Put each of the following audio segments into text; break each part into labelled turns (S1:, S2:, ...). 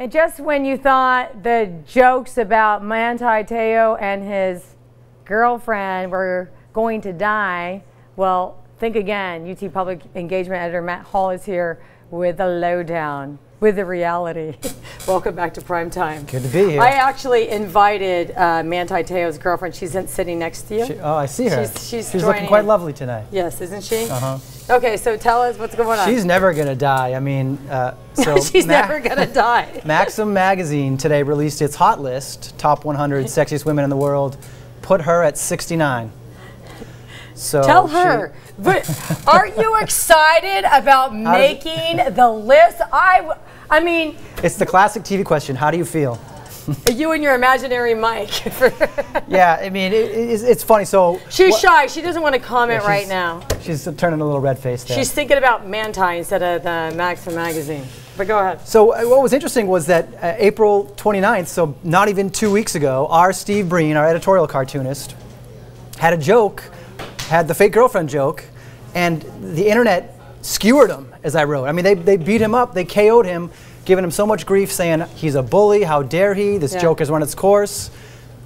S1: And just when you thought the jokes about Manti Te'o and his girlfriend were going to die, well, think again. UT Public Engagement Editor Matt Hall is here with the lowdown, with the reality. Welcome back to Prime Time.
S2: Good to be here.
S1: I actually invited uh, Manti Te'o's girlfriend. She's in, sitting next to you.
S2: She, oh, I see her.
S1: She's, she's,
S2: she's looking quite lovely tonight.
S1: Yes, isn't she?
S2: Uh-huh.
S1: Okay, so tell us what's going on.
S2: She's never gonna die. I mean, uh, so
S1: she's Ma never gonna die.
S2: Maxim magazine today released its hot list, top 100 sexiest women in the world, put her at 69. So
S1: tell her. but aren't you excited about making the list? I, I mean.
S2: It's the classic TV question. How do you feel?
S1: you and your imaginary mic.
S2: yeah, I mean, it, it's, it's, funny. So
S1: she's shy. She doesn't want to comment yeah, right now.
S2: She's turning a little red face there.
S1: She's thinking about Manti instead of the Maxim magazine. But go ahead.
S2: So uh, what was interesting was that uh, April 29th, so not even two weeks ago, our Steve Breen, our editorial cartoonist, had a joke, had the fake girlfriend joke, and the internet skewered him, as I wrote. I mean, they, they beat him up, they KO'd him giving him so much grief, saying he's a bully, how dare he, this yeah. joke has run its course.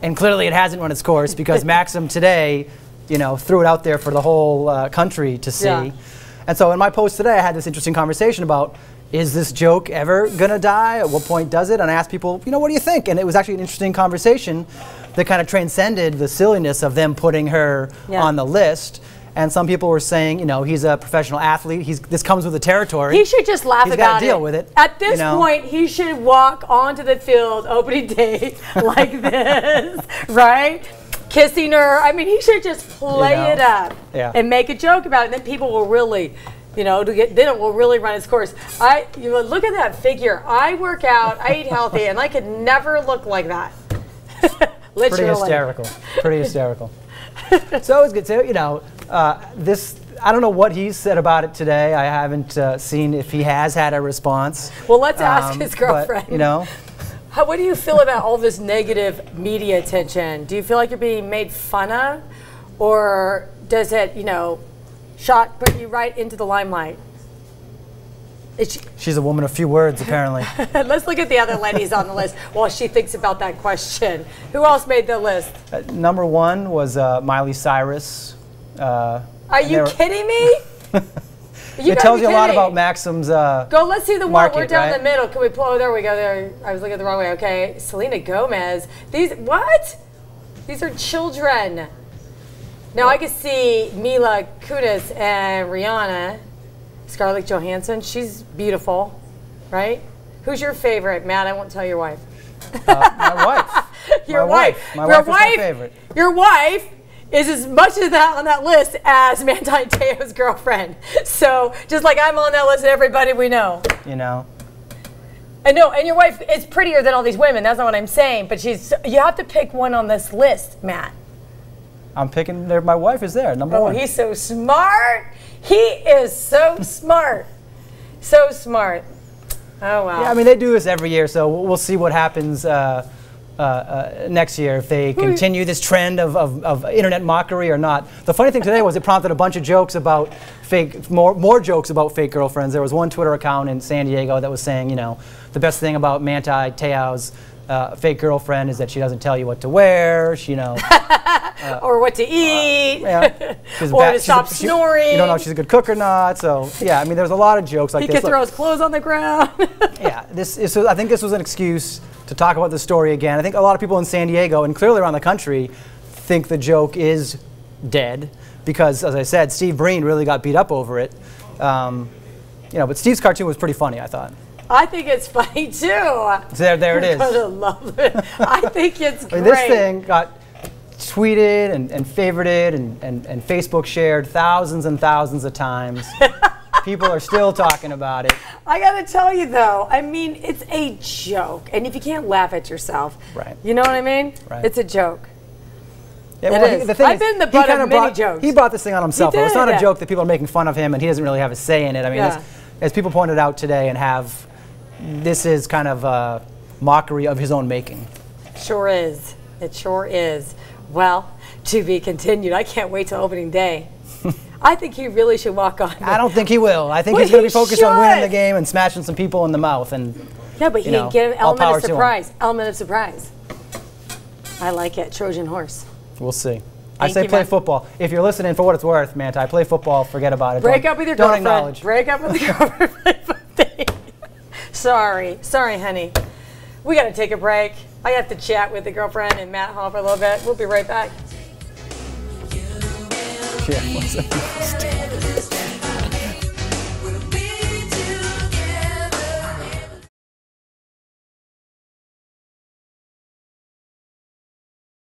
S2: And clearly it hasn't run its course because Maxim today, you know, threw it out there for the whole uh, country to see. Yeah. And so in my post today, I had this interesting conversation about is this joke ever gonna die? At what point does it? And I asked people, you know, what do you think? And it was actually an interesting conversation that kind of transcended the silliness of them putting her yeah. on the list. And some people were saying, you know, he's a professional athlete. He's this comes with the territory.
S1: He should just laugh
S2: he's
S1: about
S2: deal with it.
S1: At this you know? point, he should walk onto the field opening day like this, right? Kissing her. I mean, he should just play you know? it up
S2: yeah.
S1: and make a joke about it. And then people will really you know, to get then it will really run its course. I you know, look at that figure. I work out, I eat healthy, and I could never look like that.
S2: Pretty hysterical. Pretty hysterical. so it's good. So you know, uh, this I don't know what he said about it today. I haven't uh, seen if he has had a response.
S1: Well, let's ask um, his girlfriend.
S2: But, you know.
S1: How, what do you feel about all this negative media attention? Do you feel like you're being made fun of, or does it, you know, shot put you right into the limelight?
S2: She's a woman of few words, apparently.
S1: Let's look at the other ladies on the list while she thinks about that question. Who else made the list?
S2: Uh, number one was uh, Miley Cyrus.
S1: Uh, Are you kidding me?
S2: You it tells you a lot about Maxim's. Uh,
S1: Go, let's see the one. We're down right? the middle. Can we pull? Oh, there we go. There. I was looking the wrong way. Okay, Selena Gomez. These what? These are children. Now I can see Mila Kunis and Rihanna, Scarlett Johansson. She's beautiful, right? Who's your favorite, Matt? I won't tell your wife.
S2: Uh, my wife.
S1: your
S2: my
S1: wife.
S2: wife. My
S1: your
S2: wife, wife is my favorite.
S1: Your wife is as much as that on that list as Manti Te'o's girlfriend. So just like I'm on that list, everybody we know.
S2: You know.
S1: And no, and your wife is prettier than all these women. That's not what I'm saying. But she's. You have to pick one on this list, Matt.
S2: I'm picking. There, my wife is there, number
S1: oh,
S2: one.
S1: he's so smart. He is so smart. So smart. Oh wow.
S2: Yeah, I mean they do this every year, so we'll see what happens. Uh, uh, uh, next year if they continue this trend of, of, of, internet mockery or not. The funny thing today was it prompted a bunch of jokes about fake, more, more jokes about fake girlfriends. There was one Twitter account in San Diego that was saying, you know, the best thing about Manti Te'o's uh, fake girlfriend is that she doesn't tell you what to wear, she, you know.
S1: Uh, or what to eat.
S2: yeah.
S1: or to stop
S2: a,
S1: snoring.
S2: She, you don't know if she's a good cook or not. So, yeah, I mean, there's a lot of jokes like
S1: he
S2: this.
S1: He could throw his clothes on the ground.
S2: yeah, this is, so I think this was an excuse to talk about the story again. I think a lot of people in San Diego and clearly around the country think the joke is dead because, as I said, Steve Breen really got beat up over it. Um, you know, but Steve's cartoon was pretty funny, I thought.
S1: I think it's funny too. So
S2: there, there it is.
S1: I love it. I think it's great.
S2: I mean, this thing got tweeted and, and favorited and, and, and Facebook shared thousands and thousands of times. People are still talking about it.
S1: I got to tell you though, I mean, it's a joke, and if you can't laugh at yourself,
S2: right?
S1: You know what I mean?
S2: Right.
S1: It's a joke.
S2: Yeah, well,
S1: is. the thing I've is, been the butt of many
S2: brought,
S1: jokes.
S2: He brought this thing on himself. It's not a joke that people are making fun of him, and he doesn't really have a say in it. I mean, yeah. as, as, people pointed out today, and have this is kind of a mockery of his own making.
S1: Sure is. It sure is. Well, to be continued. I can't wait till opening day. I think he really should walk on.
S2: I don't think he will. I think well, he's going to be focused
S1: should.
S2: on winning the game and smashing some people in the mouth. And
S1: Yeah, but he
S2: you know,
S1: get an element of surprise. Element of surprise. I like it. Trojan horse.
S2: We'll see. I say
S1: you,
S2: play football. If you're listening, for what it's worth, man, I play football. Forget about it.
S1: Break
S2: Don't-
S1: up with your
S2: don't
S1: girlfriend.
S2: acknowledge.
S1: Break up with your girlfriend. sorry, sorry, honey. We got to take a break. I have to chat with the girlfriend and Matt Hall for a little bit. We'll be right back.
S2: Yeah, what's that?